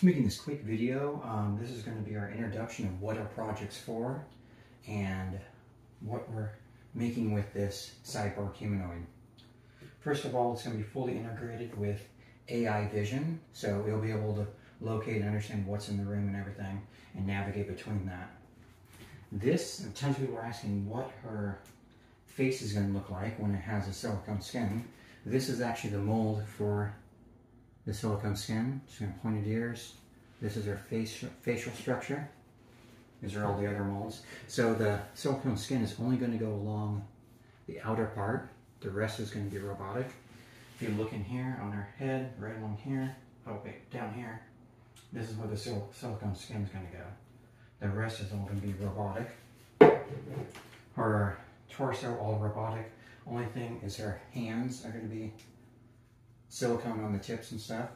making this quick video. Um, this is going to be our introduction of what our project's for and what we're making with this cyborg humanoid. First of all, it's going to be fully integrated with AI vision, so you'll be able to locate and understand what's in the room and everything and navigate between that. This, tons of people are asking what her face is going to look like when it has a silicone skin. This is actually the mold for the silicone skin. She's going to pointed ears. This is her face, facial structure. These are all the other molds. So the silicone skin is only going to go along the outer part. The rest is going to be robotic. If you look in here on her head, right along here, oh wait, down here, this is where the sil silicone skin is going to go. The rest is all going to be robotic. Her torso, all robotic. Only thing is her hands are going to be silicone on the tips and stuff.